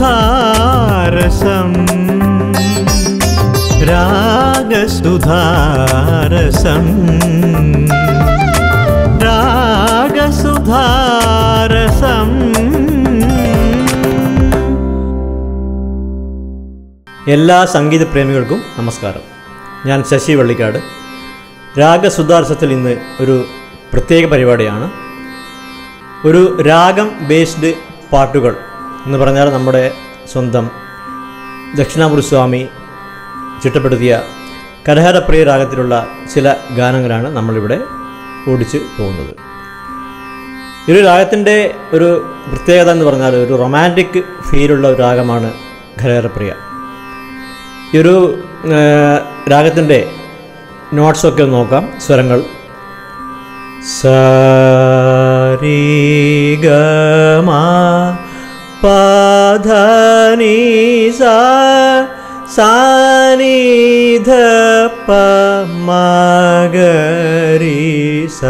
രാഗസുധാരസം രാഗസുധാരസം. രാഗസുധാരസം. എല്ലാ സംഗീത പ്രേമികൾക്കും നമസ്കാരം. ഞാൻ ശശി വള്ളിക്കാട്. രാഗസുധാർസത്തിൽ ഇന്ന് ഒരു പ്രത്യേക പരിപാടിയാണ്. ഒരു രാഗം ബേസ്ഡ് പാട്ടുകൾ എന്ന് പറഞ്ഞാൽ നമ്മുടെ സ്വന്തം ദക്ഷിണാമൂർത്തി സ്വാമി ചിട്ടപ്പെടുത്തിയ കലഹാരപ്രിയ രാഗത്തിലുള്ള ചില ഗാനങ്ങളാണ് നമ്മളിവിടെ ഓടിച്ച് പോകുന്നത്. ഈ ഒരു രാഗത്തിന്റെ ഒരു പ്രത്യേകത എന്ന് പറഞ്ഞാൽ ഒരു റൊമാന്റിക് ഫീലുള്ള ഒരു രാഗമാണ് കലഹാരപ്രിയ. ഈ ഒരു രാഗത്തിന്റെ നോട്ട്സൊക്കെ ഒന്ന് നോക്കാം. സ്വരങ്ങൾ. സരി പാധനി സ സാനിധ പ മഗരി സ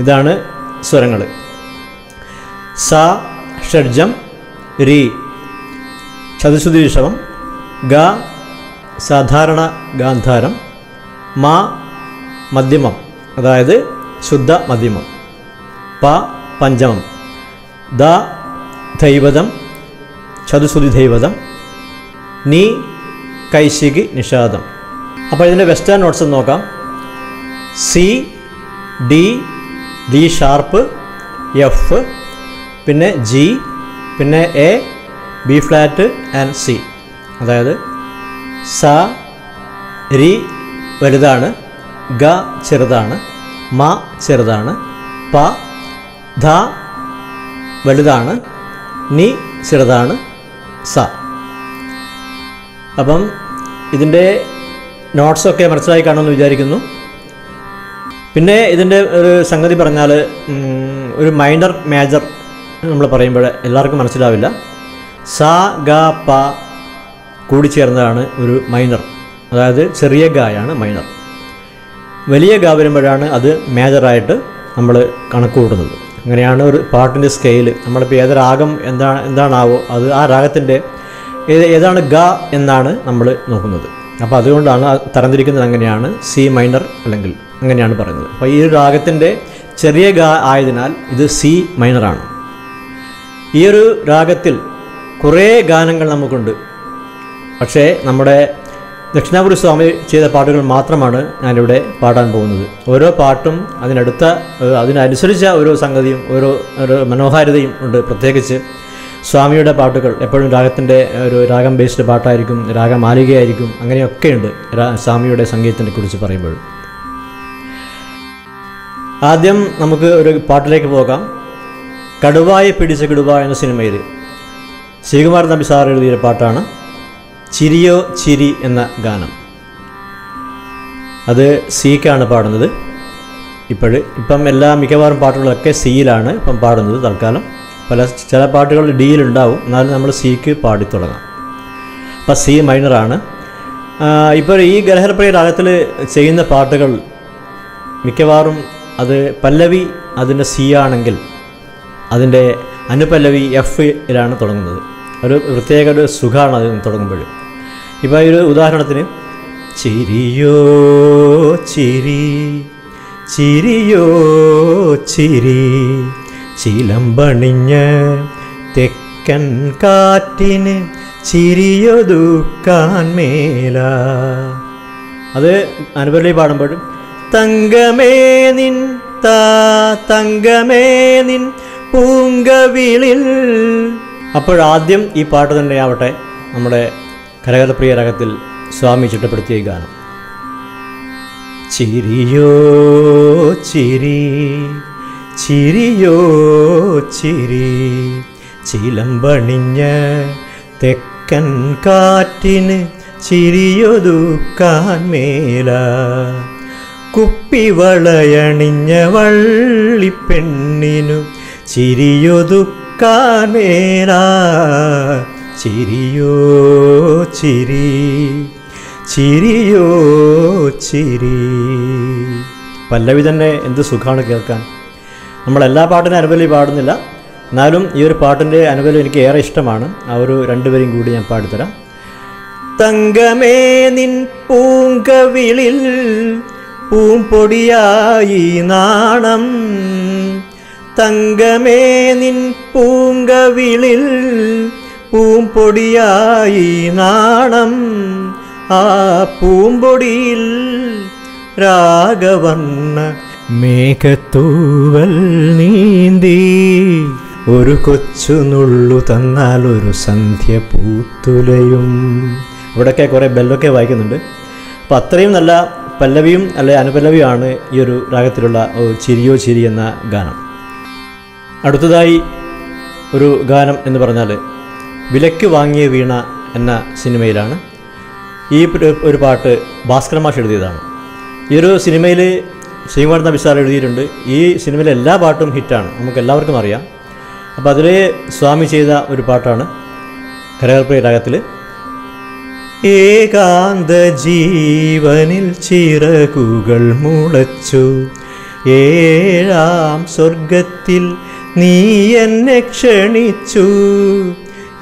ഇതാണ് സ്വരങ്ങൾ. സ ഷഡ്ജം രി ചതുശ്രുതി ഋഷഭം ഗ സാധാരണ ഗാന്ധാരം. മ മധ്യമം അതായത് ശുദ്ധ മധ്യമം. പ പഞ്ചമം. ദ ദൈവതം ചതുശ്രുതി ദൈവതം നീ കൈശികി നിഷാദം. അപ്പോൾ ഇതിന്റെ വെസ്റ്റേൺ നോട്ട്സ് നോക്കാം. C D D sharp F പിന്നെ ജി പിന്നെ A B flat and C. അതായത് സ രി വലുതാണ് ഗ ചെറുതാണ് മ ചെറുതാണ് പ ധ വലുതാണ് നി ചെറുതാണ് സ. അപ്പം ഇതിന്റെ നോട്ട്സൊക്കെ മനസ്സിലായി കാണുമെന്ന് വിചാരിക്കുന്നു. പിന്നെ ഇതിന്റെ ഒരു സംഗതി പറഞ്ഞാൽ ഒരു മൈനർ മേജർ നമ്മൾ പറയുമ്പോൾ എല്ലാവർക്കും മനസ്സിലാവില്ല. സ ഗ പ കൂടി ചേർന്നതാണ് ഒരു മൈനർ അതായത് ചെറിയ ഗായാണ് മൈനർ വലിയ ഗ വരുമ്പോഴാണ് അത് മേജറായിട്ട് നമ്മൾ കണക്ക് കൂട്ടുന്നത് അങ്ങനെയാണ് ഒരു പാട്ടിന്റെ സ്കെയിൽ നമ്മളിപ്പോൾ ഏത് രാഗം എന്താണ് എന്താണാവോ അത് ആ രാഗത്തിന്റെ ഏത് ഏതാണ് ഗ എന്നാണ് നമ്മൾ നോക്കുന്നത്. അപ്പോൾ അതുകൊണ്ടാണ് തരംതിരിക്കുന്നത് അങ്ങനെയാണ് സി മൈനർ അല്ലെങ്കിൽ അങ്ങനെയാണ് പറയുന്നത്. അപ്പോൾ ഈ രാഗത്തിന്റെ ചെറിയ ഗ ആയതിനാൽ ഇത് സി മൈനറാണ് ഈ ഒരു രാഗത്തിൽ കുറേ ഗാനങ്ങൾ നമുക്കുണ്ട്. പക്ഷേ നമ്മുടെ ദക്ഷിണാപുരി സ്വാമി ചെയ്ത പാട്ടുകൾ മാത്രമാണ് ഞാനിവിടെ പാടാൻ പോകുന്നത്. ഓരോ പാട്ടും അതിനടുത്ത അതിനനുസരിച്ച ഓരോ സംഗതിയും ഓരോ ഒരു മനോഹാരിതയും ഉണ്ട്. പ്രത്യേകിച്ച് സ്വാമിയുടെ പാട്ടുകൾ എപ്പോഴും രാഗത്തിന്റെ ഒരു രാഗം ബേസ്ഡ് പാട്ടായിരിക്കും രാഗമാലികയായിരിക്കും അങ്ങനെയൊക്കെയുണ്ട് സ്വാമിയുടെ സംഗീതത്തിനെ കുറിച്ച് പറയുമ്പോൾ. ആദ്യം നമുക്ക് ഒരു പാട്ടിലേക്ക് പോകാം. കടുവായെ പിടിച്ച കിടുവ എന്ന സിനിമയിൽ ശ്രീകുമാർ നമ്പി സാർ എഴുതിയ പാട്ടാണ്. ചിരിയോ ചിരി എന്ന ഗാനം. അത് സിക്കാണ് പാടുന്നത്. ഇപ്പോഴും ഇപ്പം എല്ലാ മിക്കവാറും പാട്ടുകളൊക്കെ സിയിലാണ് ഇപ്പം പാടുന്നത് തൽക്കാലം. പല ചില പാട്ടുകൾ ഡിയിലുണ്ടാവും. എന്നാലും നമ്മൾ സിക്ക് പാടി തുടങ്ങാം. അപ്പം സി മൈനറാണ്. ഇപ്പോൾ ഈ ഗലഹരപ്രിയ രാഗത്തിൽ ചെയ്യുന്ന പാട്ടുകൾ മിക്കവാറും അത് പല്ലവി അതിന്റെ സി ആണെങ്കിൽ അതിന്റെ അനുപല്ലവി എഫ് ഇലാണ് തുടങ്ങുന്നത്. ഒരു പ്രത്യേക ഒരു സുഖമാണ് അത് തുടങ്ങുമ്പോൾ. ഈ ഒരു ഉദാഹരണത്തിന് ചിരിയോ ചിരി ചിരിയോ ചിരി ചിലമ്പണിഞ്ഞ് തെക്കൻ കാറ്റിന് ചിരിയൊതുക്കാൻ മേല. അത് അനുപല്ലി പാടുമ്പോഴും തങ്കമേ നിൻ താ തങ്കമേ നിൻ പൂങ്കവിളിൽ അപ്പോഴാദ്യം ഈ പാട്ട് തന്നെയാവട്ടെ നമ്മുടെ കരകരപ്രിയ രകത്തിൽ സ്വാമി ചിട്ടപ്പെടുത്തിയ ഗാനം. ചിരിയോ ചിരി ചിരിയോ ചിരി ചിലമ്പണിഞ്ഞ തെക്കൻ കാറ്റിന് ചിരിയൊതുക്കാൻ മേല. കുപ്പിവളയണിഞ്ഞ വള്ളിപ്പെണ്ണിനു ചിരിയൊതുക്കാൻ മേല ചിരിയോ ചിരി ചിരിയോ ചിരി. പല്ലവി തന്നെ എന്ത് സുഖമാണ് കേൾക്കാൻ. നമ്മൾ എല്ലാ പാട്ടിനും അനുബലി പാടുന്നില്ല. എന്നാലും ഈ ഒരു പാട്ടിന്റെ അനുബലം എനിക്ക് ഏറെ ഇഷ്ടമാണ്. ആ ഒരു രണ്ടുപേരും കൂടി ഞാൻ പാടിത്തരാം. തങ്കമേ നിൻ പൂങ്കവിളിൽ പൂമ്പൊടിയായി നാണം. തങ്കമേ നിൻ പൂങ്കവിളിൽ പൂമ്പൊടിയായി നാണം. ആ പൂമ്പൊടിയിൽ രാഗവർണ മേഘത്തൂവൽ നീന്തി. ഒരു കൊച്ചു നുള്ളു തന്നാൽ ഒരു സന്ധ്യ പൂത്തുലയും. ഇവിടെയൊക്കെ കുറേ ബെല്ലൊക്കെ വായിക്കുന്നുണ്ട്. അപ്പോൾ അത്രയും നല്ല പല്ലവിയും അല്ലെ അനുപല്ലവിയുമാണ് ഈ ഒരു രാഗത്തിലുള്ള ചിരിയോ ചിരി എന്ന ഗാനം. അടുത്തതായി ഒരു ഗാനം എന്ന് പറഞ്ഞാൽ വിലക്ക് വാങ്ങിയ വീണ എന്ന സിനിമയിലാണ്. ഈ ഒരു- പാട്ട് ഭാസ്കര മാഷ് എഴുതിയതാണ്. ഈ ഒരു സിനിമയിൽ ശ്രീകുമാർ നബിസാർ എഴുതിയിട്ടുണ്ട്. ഈ സിനിമയിലെ എല്ലാ പാട്ടും ഹിറ്റാണ്. നമുക്ക് എല്ലാവർക്കും അറിയാം. അപ്പോൾ അതിൽ സ്വാമി ചെയ്ത ഒരു പാട്ടാണ് കരകർപ്പ രാഗത്തിൽ ഏകാന്ത ജീവനിൽ ചിറകുകൾ മുളച്ചു. ഏഴാം സ്വർഗത്തിൽ നീ എന്നെ ക്ഷണിച്ചു.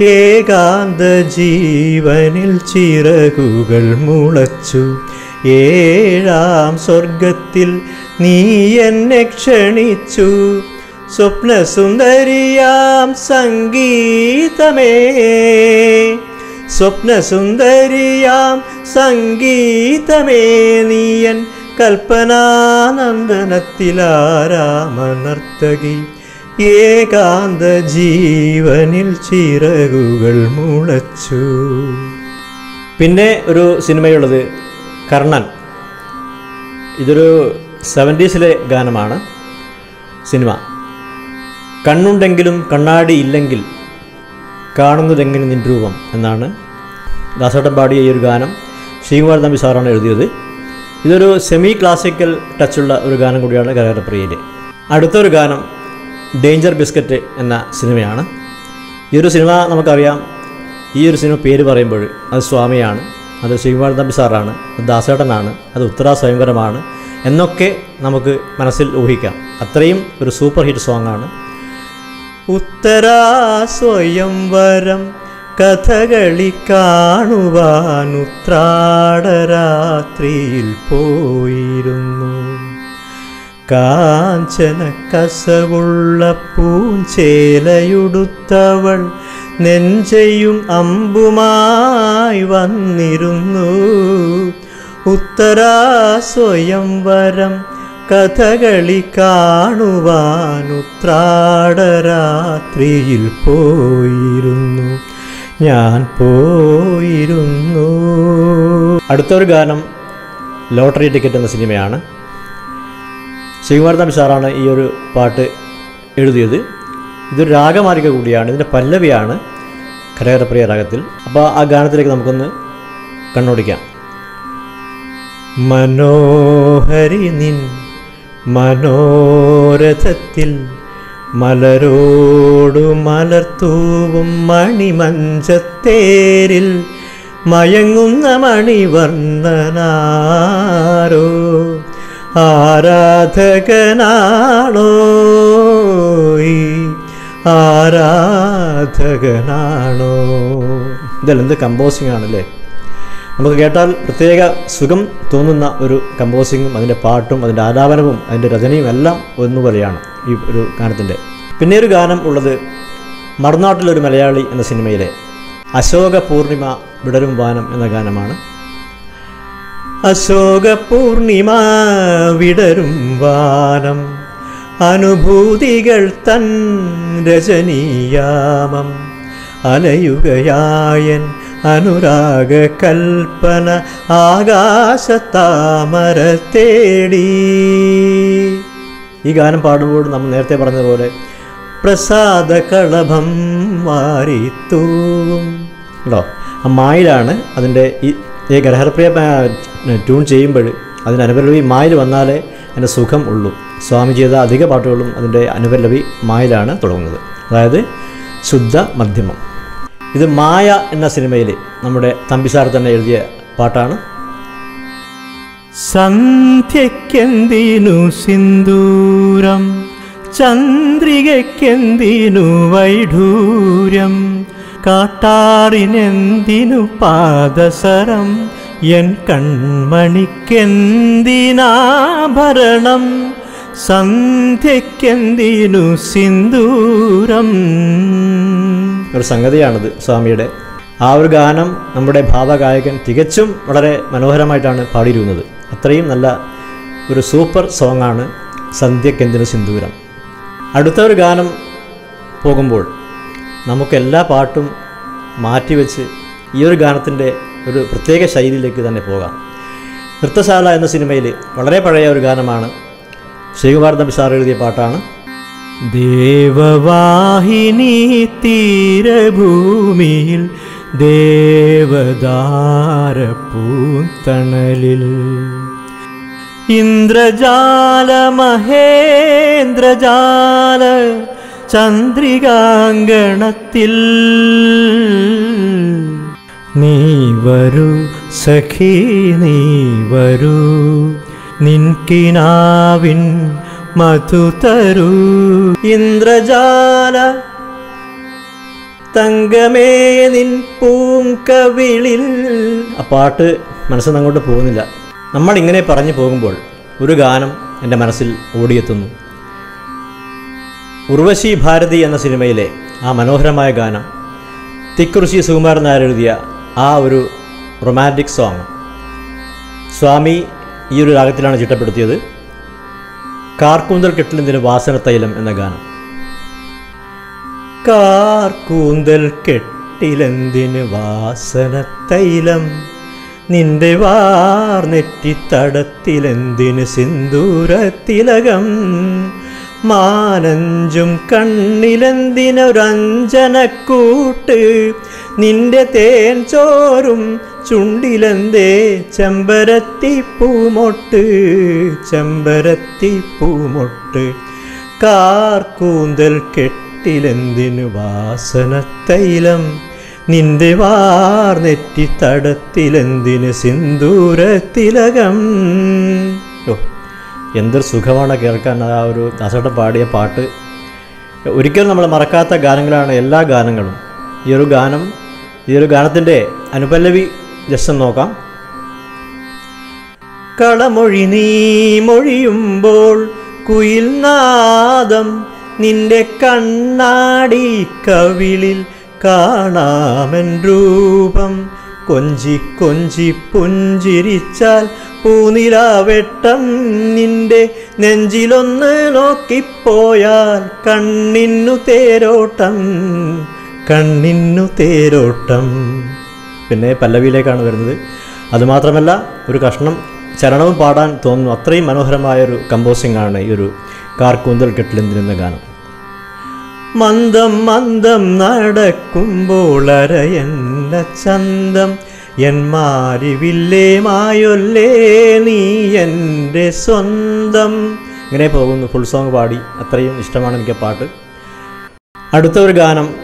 ഏകാന്ത ജീവനിൽ ചിറകുകൾ മുളച്ചു. ഏഴാം സ്വർഗത്തിൽ നീ എന്നെ ക്ഷണിച്ചു. സ്വപ്നസുന്ദരിയാം സംഗീതമേ. സ്വപ്നസുന്ദരിയാം സംഗീതമേ. നീയൻ കൽപ്പനാനന്ദനത്തിലാരാമനർത്തകി. ഏകാന്ത ജീവനിൽ ചിറകുകൾ മുളച്ചു. പിന്നെ ഒരു സിനിമയുള്ളത് കർണൻ. ഇതൊരു സെവന്റീസിലെ ഗാനമാണ് സിനിമ. കണ്ണുണ്ടെങ്കിലും കണ്ണാടി ഇല്ലെങ്കിൽ കാണുന്നതെങ്ങനെ നിൻ രൂപം എന്നാണ് ദാസേട്ടൻ പാടിയ ഈ ഒരു ഗാനം ശ്രീകുമാർ തമ്പി സാറാണ് എഴുതിയത്. ഇതൊരു സെമി ക്ലാസിക്കൽ ടച്ചുള്ള ഒരു ഗാനം കൂടിയാണ് കരകരപ്രിയയിൽ അടുത്തൊരു ഗാനം ഡേഞ്ചർ ബിസ്ക്കറ്റ് എന്ന സിനിമയാണ്. ഈ ഒരു സിനിമ നമുക്കറിയാം. ഈ ഒരു സിനിമ പേര് പറയുമ്പോൾ അത് സ്വാമിയാണ് അത് ശ്രീകുമാർ തമ്പി സാറാണ് അത് ദാസേട്ടനാണ് അത് ഉത്തര സ്വയംവരമാണ് എന്നൊക്കെ നമുക്ക് മനസ്സിൽ ഊഹിക്കാം. അത്രയും ഒരു സൂപ്പർ ഹിറ്റ് സോങ്ങാണ്. ഉത്തരാ സ്വയംവരം കഥകളി കാണുവാൻ ഉത്രാടരാത്രിയിൽ പോയിരുന്നു. കാഞ്ചന കസവുള്ള പൂഞ്ചേലയുടുത്തവൾ നെഞ്ചയും അമ്പുമായി വന്നിരുന്നു. ഉത്തരാ സ്വയംവരം കഥകളി കാണുവാൻ ഉത്രാടരാത്രിയിൽ പോയിരുന്നു. ഞാൻ പോയിരുന്നു. അടുത്തൊരു ഗാനം ലോട്ടറി ടിക്കറ്റ് എന്ന സിനിമയാണ്. ശ്രീകുമാരൻ സാറാണ് ഈ ഒരു പാട്ട് എഴുതിയത്. ഇതൊരു രാഗമാലിക കൂടിയാണ്. ഇതിന്റെ പല്ലവിയാണ് കരകരപ്രിയ രാഗത്തിൽ. അപ്പോൾ ആ ഗാനത്തിലേക്ക് നമുക്കൊന്ന് കണ്ണോടിക്കാം. മനോഹരി നിൻ മനോരഥത്തിൽ മലരോടു മലർത്തൂവും മണിമഞ്ചത്തേരിൽ മയങ്ങുന്ന മണിവർണനാരോ? ആരാധകനാണോ ആരാധകനാണോ? ഇതെല്ലാം എന്ത് കമ്പോസിംഗ് ആണല്ലേ? നമുക്ക് കേട്ടാൽ പ്രത്യേക സുഖം തോന്നുന്ന ഒരു കമ്പോസിങ്ങും അതിന്റെ പാട്ടും അതിന്റെ ആലാപനവും അതിന്റെ രചനയും എല്ലാം ഒന്നുപോലെയാണ് ഈ ഒരു ഗാനത്തിന്റെ. പിന്നെ ഒരു ഗാനം ഉള്ളത് മറുനാട്ടിലൊരു മലയാളി എന്ന സിനിമയിലെ അശോക പൂർണിമ വിടരും വാനം എന്ന ഗാനമാണ്. അശോക പൂർണിമ വിടരും വാനം. അനുഭൂതികൾ തൻ രജനീയാമം. അലയുകയായൻ അനുരാഗ കൽപ്പന ആകാശത്താമര തേടി ഈ ഗാനം പാടുമ്പോൾ നമ്മൾ നേരത്തെ പറഞ്ഞതുപോലെ പ്രസാദ കളഭം വാരിത്തൂവും. കേട്ടോ ആ മായിലാണ് അതിന്റെ ഈ ഈ ഗ്രഹപ്രിയ ട്യൂൺ ചെയ്യുമ്പോൾ അതിന്റെ അനുപല്ലവി മായിൽ വന്നാലേ അതിന്റെ സുഖം ഉള്ളൂ. സ്വാമി ചെയ്ത അധിക പാട്ടുകളും അതിന്റെ അനുപല്ലവി മായിലാണ് തുടങ്ങുന്നത്. അതായത് ശുദ്ധ മധ്യമം. ഇത് മായ എന്ന സിനിമയിൽ നമ്മുടെ തമ്പിസാർ തന്നെ എഴുതിയ പാട്ടാണ്. സന്ധ്യക്കെന്തിനു സിന്ദൂരം? ചന്ദ്രികയ്ക്കെന്തിനു വൈഢൂര്യം കാട്ടാറിനെന്തിനു പാദസരം? എൻ കൺമണിക്കെന്തിനാഭരണം? സന്ധ്യക്കെന്തിനു സിന്ദൂരം? ഒരു സംഗതിയാണിത് സ്വാമിയുടെ. ആ ഒരു ഗാനം നമ്മുടെ ഭാവഗായകൻ തികച്ചും വളരെ മനോഹരമായിട്ടാണ് പാടിയിരുന്നത്. അത്രയും നല്ല ഒരു സൂപ്പർ സോങ്ങാണ് സന്ധ്യക്കെന്തിനു സിന്ദൂരം. അടുത്ത ഒരു ഗാനം പോകുമ്പോൾ നമുക്ക് എല്ലാ പാട്ടും മാറ്റിവെച്ച് ഈ ഒരു ഗാനത്തിന്റെ ഒരു പ്രത്യേക ശൈലിയിലേക്ക് തന്നെ പോകാം. നൃത്തശാല എന്ന സിനിമയിൽ വളരെ പഴയ ഒരു ഗാനമാണ് ശ്രീകുമാർ സാർ എഴുതിയ പാട്ടാണ്. ദേവവാഹിനി തീരഭൂമിയിൽ ദേവദാരപ്പൂത്തണലിൽ ഇന്ദ്രജാല മഹേന്ദ്രജാല ചന്ദ്രികാങ്കണത്തിൽ. നീ വരൂ സഖി നീ വരൂ നിൻകിനാവിൻ മധു തരൂ. ഇന്ദ്രജാല തങ്കമേ നിൻ പൂങ്കവിളിൽ. ആ പാട്ട് മനസ്സിൽ അങ്ങോട്ട് പോകുന്നില്ല. നമ്മളിങ്ങനെ പറഞ്ഞു പോകുമ്പോൾ ഒരു ഗാനം എന്റെ മനസ്സിൽ ഓടിയെത്തുന്നു. ഉർവശി ഭാരതി എന്ന സിനിമയിലെ ആ മനോഹരമായ ഗാനം തിക്കുറിശി സുകുമാരൻ നായർ എഴുതിയ ആ ഒരു റൊമാന്റിക് സോങ് സ്വാമി ഈ ഒരു രാഗത്തിലാണ് ചിട്ടപ്പെടുത്തിയത്. കാർക്കൂന്തൽ കെട്ടിലെന്തിന് വാസന തൈലം എന്ന ഗാനം. കാർക്കൂന്തൽ കെട്ടിലെന്തിന് വാസന തൈലം നിന്റെ വാർനെറ്റിത്തടത്തിലെന്തിന് സിന്ദൂരത്തിലകം മാനഞ്ചും കണ്ണിലെന്തിനൊരഞ്ജനക്കൂട്ട്? നിന്റെ തേൻ ചോറും ചുണ്ടിലെന്തേ ചെമ്പരത്തി പൂമൊട്ട്? ചെമ്പരത്തി പൂമൊട്ട്. കാർക്കൂന്തൽ കെട്ടിലെന്തിനു വാസന തൈലം? നിന്റെ വാർനെറ്റി തടത്തിലെന്തിന് സിന്ദൂരത്തിലകം ഓ എന്തൊരു സുഖമാണ് കേൾക്കാൻ ആ ഒരു ദാസേട്ടൻ പാടിയ പാട്ട്. ഒരിക്കലും നമ്മൾ മറക്കാത്ത ഗാനങ്ങളാണ് എല്ലാ ഗാനങ്ങളും. ഈ ഒരു ഗാനം ഈ ഒരു ഗാനത്തിന്റെ അനുപല്ലവി ജസ്റ്റ് നോക്കാം. കളമൊഴി നീ മൊഴിയുമ്പോൾ കുയിൽ നാദം നിന്റെ കണ്ണാടി കവിളിൽ കാണാമൻ രൂപം. കൊഞ്ചി കൊഞ്ചി പുഞ്ചിരിച്ചാൽ പൂനിലാവെട്ടം നിന്റെ നെഞ്ചിലൊന്ന് നോക്കിപ്പോയാൽ കണ്ണിന്നു തേരോട്ടം കണ്ണിന്നു തേരോട്ടം. പിന്നെ പല്ലവിയിലേക്കാണ് വരുന്നത്. അതുമാത്രമല്ല ഒരു കഷ്ണം ചരണവും പാടാൻ തോന്നുന്നു. അത്രയും മനോഹരമായൊരു കമ്പോസിംഗ് ആണ് ഈ ഒരു കാർക്കൂന്തൽ കെട്ടിലെന്തിരുന്ന ഗാനം. മന്ദം മന്ദം നടക്കുമ്പോൾ അരയെന്ന ചന്തം എന്മാരിവില്ലേ മായൊല്ലേ നീ എന്റെ സ്വന്തം. ഇങ്ങനെ പോകുന്നു ഫുൾ സോങ് പാടി. അത്രയും ഇഷ്ടമാണ് എനിക്ക് പാട്ട്. അടുത്ത ഒരു ഗാനം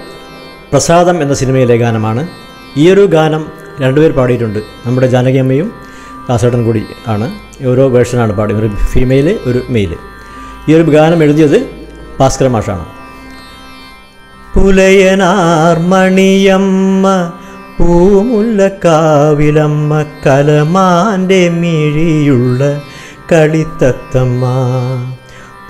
പ്രസാദം എന്ന സിനിമയിലെ ഗാനമാണ്. ഈയൊരു ഗാനം രണ്ടുപേർ പാടിയിട്ടുണ്ട്. നമ്മുടെ ജാനകിയമ്മയും ദാസേട്ടൻ കൂടി ആണ്. ഓരോ വേർഷനാണ് പാടി ഒരു ഫീമെയിൽ ഒരു മെയിൽ ഈ ഒരു ഗാനം എഴുതിയത് ഭാസ്കര മാഷാണ്. പുലയനാർമണിയമ്മ പൂമുല്ലക്കാവിലമ്മ കലമാന്റെ മിഴിയുള്ള കളിത്തത്തമ്മ.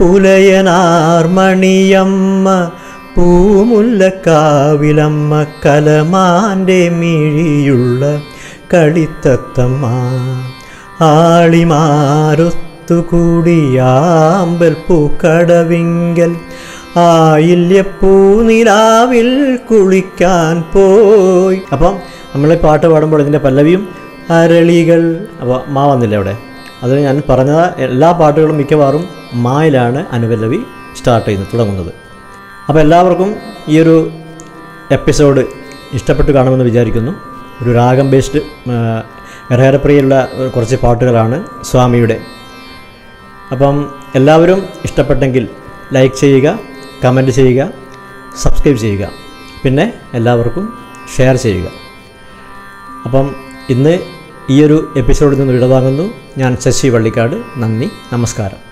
പുലയനാർമണിയമ്മ പൂമുല്ലക്കാവിലമ്മ കലമാന്റെ മിഴിയുള്ള കളിത്തത്തമ്മ. ആളിമാരൊത്തുകൂടിയാമ്പൽ പൂക്കടവിങ്കൽ ആയില്യപ്പൂനിലാവിൽ കുളിക്കാൻ പോയി. അപ്പം നമ്മൾ പാട്ട് പാടുമ്പോൾ ഇതിന്റെ പല്ലവിയും അരളികൾ അപ്പോൾ മാ വന്നില്ല അവിടെ? അത് ഞാൻ പറഞ്ഞ എല്ലാ പാട്ടുകളും മിക്കവാറും മായിലാണ് അനുപല്ലവി സ്റ്റാർട്ട് ചെയ്യുന്നത് തുടങ്ങുന്നത്. അപ്പോൾ എല്ലാവർക്കും ഈ ഒരു എപ്പിസോഡ് ഇഷ്ടപ്പെട്ട് കാണുമെന്ന് വിചാരിക്കുന്നു. ഒരു രാഗം ബേസ്ഡ് ഹരഹരപ്രിയുള്ള കുറച്ച് പാട്ടുകളാണ് സ്വാമിയുടെ. അപ്പം എല്ലാവരും ഇഷ്ടപ്പെട്ടെങ്കിൽ ലൈക്ക് ചെയ്യുക കമന്റ് ചെയ്യുക സബ്സ്ക്രൈബ് ചെയ്യുക പിന്നെ എല്ലാവർക്കും ഷെയർ ചെയ്യുക. അപ്പം ഇന്ന് ഈയൊരു എപ്പിസോഡിൽ നിന്ന് വിടവാങ്ങുന്നു. ഞാൻ ശശി വള്ളിക്കാട്. നന്ദി നമസ്കാരം.